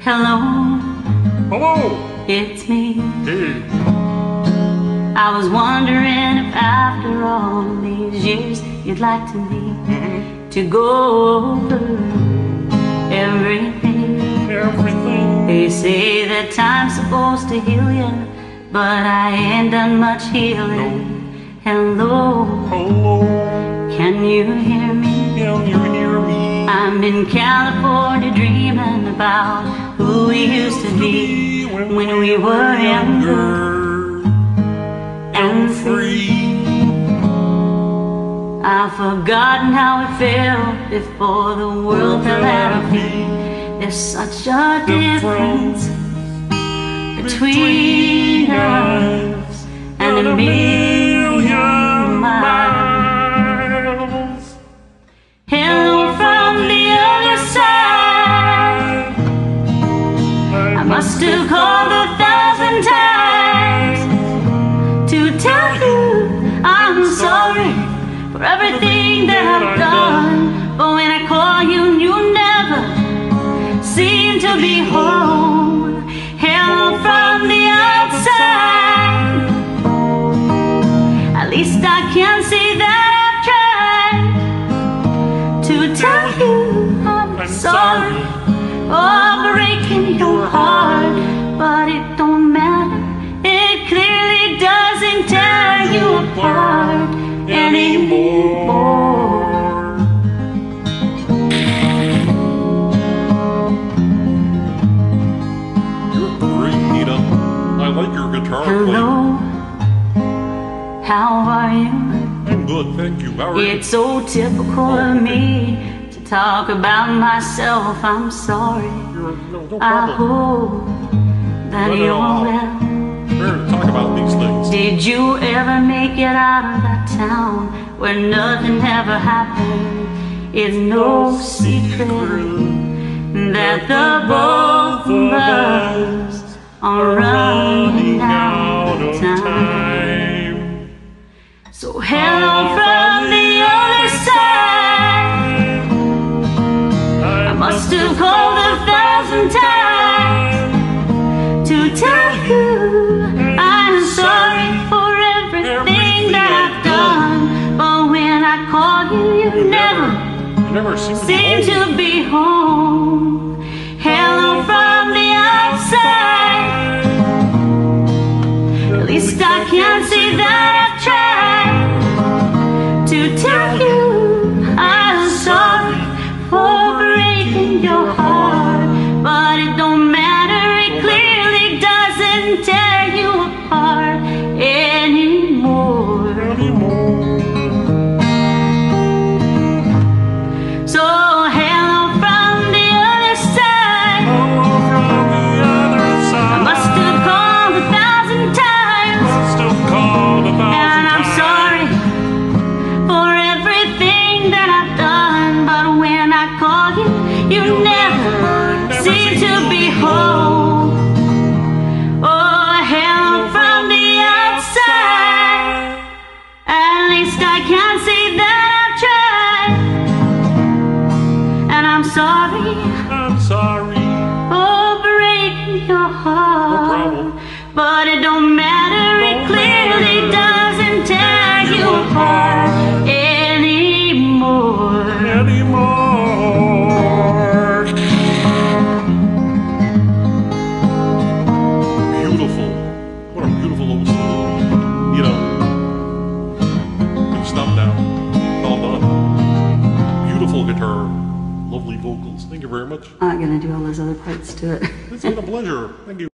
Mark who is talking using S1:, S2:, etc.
S1: Hello? Hello? It's me.
S2: Hey.
S1: I was wondering if after all these years you'd like to meet
S2: mm-hmm.
S1: to go over everything.
S2: Everything.
S1: They say that time's supposed to heal you, but I ain't done much healing. No. Hello.
S2: Hello.
S1: Can you hear? I'm in California dreaming about who we used to be when we were younger and free. I've forgotten how it felt before the world fell out of me. There's such a difference between us and a to be home. Hello from the outside. At least I can say that I've tried to tell you I'm,
S2: I'm
S1: sorry
S2: sorry.
S1: for breaking your heart, but it don't matter. It clearly doesn't tear you apart anymore.
S2: Nita. I like your guitar playing.
S1: Hello, how are you?
S2: I'm good, thank you. How are you?
S1: It's so typical of me to talk about myself. I'm sorry.
S2: You're, no, no
S1: I hope that
S2: Let
S1: you're well.
S2: To talk about these things.
S1: Did you ever make it out of that town where nothing ever happened? It's no secret that the both of us are running out of time. So hello from the other side. I must have called a thousand times to tell you I'm sorry for everything that I've done. But when I call you, you never
S2: never seem to be home.
S1: You call you, you never
S2: never
S1: seem to be home. Oh, hello from the outside. At least I can say that I've tried. And I'm sorry
S2: I'm sorry.
S1: Oh, for breaking your heart.
S2: problem.
S1: But it don't matter, it clearly
S2: matter.
S1: doesn't tear you apart
S2: very much.
S1: I'm not gonna do all those other parts to it.
S2: It's been a pleasure. Thank you.